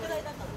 宿題だから。